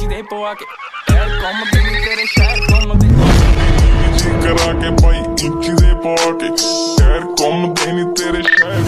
ਇੰਚੀ ਦੇ ਪਵਾ ਕੇ ਟਾਇਰ ਘੁੰਮਦੇ ਨੀ ਤੇਰੇ ਸ਼ਹਿਰ ਘੁੰਮਦੇ ਜੀ ਕਰਾ ਕੇ ਭਾਈ ਇੰਚੀ ਦੇ ਪਵਾ ਕੇ ਟਾਇਰ ਘੁੰਮਦੇ ਨੀ ਤੇਰੇ ਸ਼ਹਿਰ